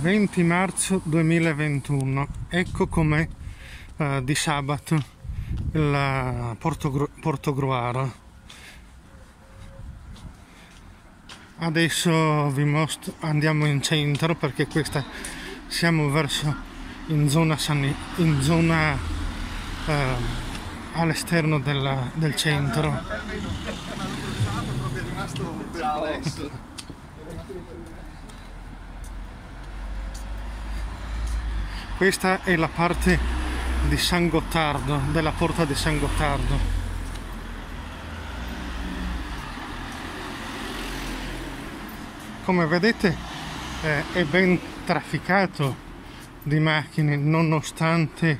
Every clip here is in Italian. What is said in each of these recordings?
20 marzo 2021 ecco com'è uh, di sabato il Porto, Portogruaro adesso vi mostro andiamo in centro perché questa siamo verso in zona, in zona uh, all'esterno del centro questa è la parte di San Gottardo della porta di San Gottardo. Come vedete eh, è ben trafficato di macchine nonostante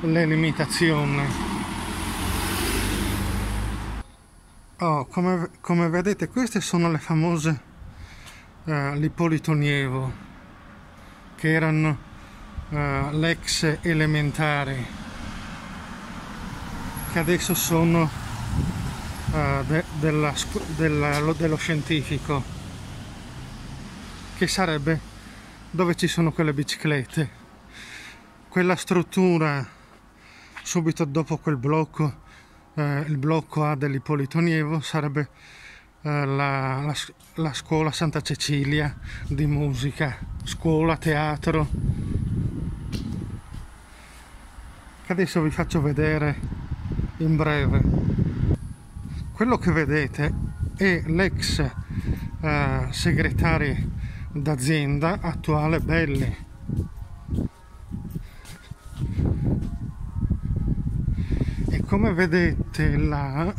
le limitazioni. Oh, come, come vedete queste sono le famose eh, l'Ippolito Nievo che erano uh, l'ex elementare che adesso sono uh, de, della, della, dello scientifico che sarebbe dove ci sono quelle biciclette. Quella struttura subito dopo quel blocco eh, il blocco A dell'Ippolito Nievo sarebbe eh, la, la, la, scuola Santa Cecilia di musica scuola teatro che adesso vi faccio vedere in breve. Quello che vedete è l'ex eh, segretario d'azienda attuale Belli. E come vedete là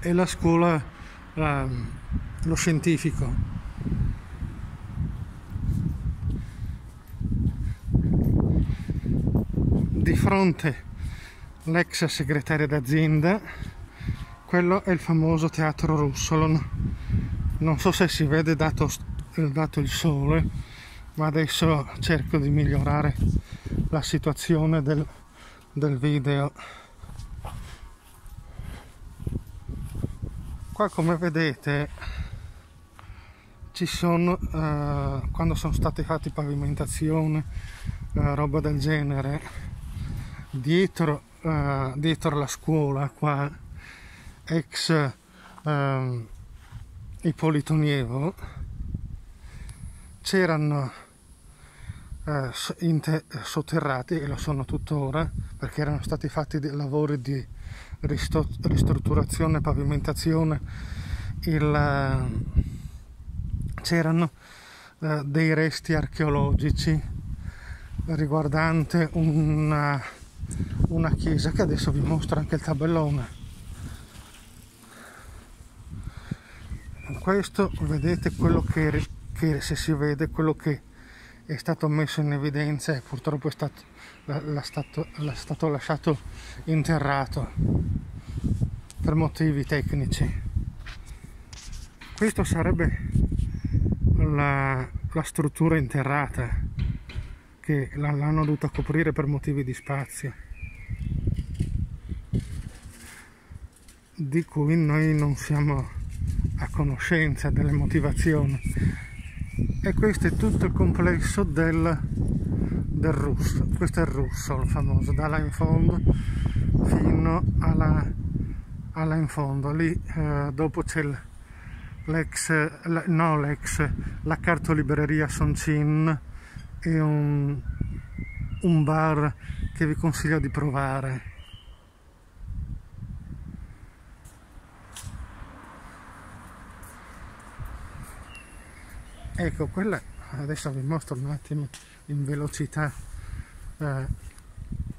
è la scuola eh, lo scientifico di fronte l'ex segretario d'azienda quello è il famoso teatro Russolon non so se si vede dato, dato il sole ma adesso cerco di migliorare la situazione del, del video. Qua come vedete ci sono uh, quando sono state fatte pavimentazione uh, roba del genere dietro, uh, dietro la scuola qua ex uh, Ippolito Nievo c'erano uh, sotterrati e lo sono tuttora perché erano stati fatti dei lavori di ristrutturazione e pavimentazione. Il, c'erano uh, dei resti archeologici riguardante una una chiesa che adesso vi mostro anche il tabellone. Questo vedete quello che, che se si vede quello che è stato messo in evidenza e purtroppo è stato, l'è stato, l'è stato lasciato interrato per motivi tecnici. Questo sarebbe la, la struttura interrata che l'hanno dovuta coprire per motivi di spazio. Di cui noi non siamo a conoscenza delle motivazioni. E questo è tutto il complesso del, del russo. Questo è il russo il famoso da là in fondo fino alla, alla in fondo. Lì eh, dopo c'è l'ex no l'ex la cartolibreria Soncin è un, un bar che vi consiglio di provare. Ecco quella adesso vi mostro un attimo in velocità eh,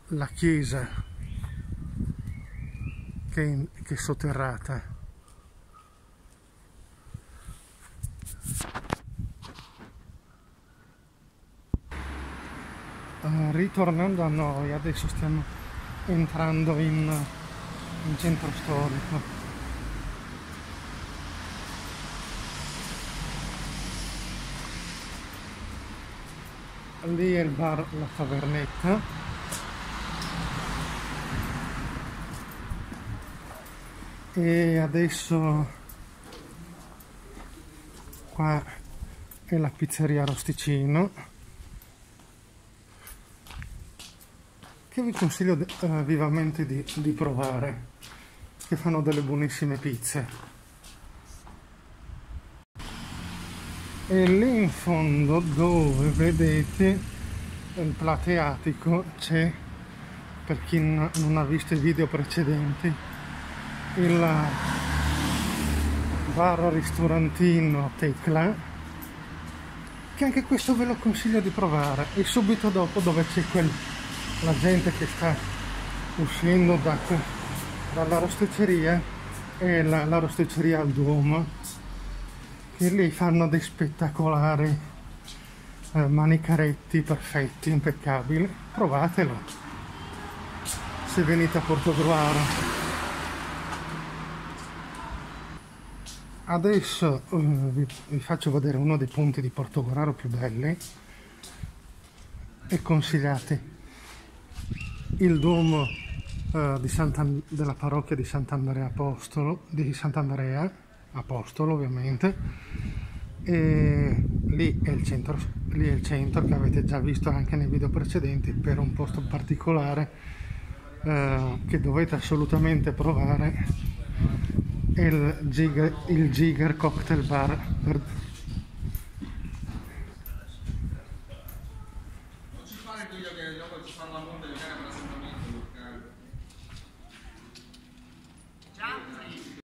la chiesa che in, che è sotterrata ritornando a noi, adesso stiamo entrando in, in centro storico. Lì è il bar La Tavernetta. E adesso qua è la pizzeria Rosticino che vi consiglio uh, vivamente di, di provare che fanno delle buonissime pizze. E lì in fondo dove vedete il plateatico c'è per chi non ha visto i video precedenti il bar ristorantino Tecla che anche questo ve lo consiglio di provare. E subito dopo dove c'è quel, la gente che sta uscendo da, dalla rosticceria e la, la rosticceria al Duomo che lì fanno dei spettacolari eh, manicaretti perfetti, impeccabili. Provatelo se venite a Portogruaro adesso uh, vi, vi, faccio vedere uno dei punti di Portogruaro più belli e consigliati il Duomo di della parrocchia di Sant'Andrea Apostolo di Sant'Andrea Apostolo ovviamente. E lì è, il centro, lì è il centro che avete già visto anche nei video precedenti per un posto particolare uh, che dovete assolutamente provare. Il Giger, il Giger Cocktail Bar per...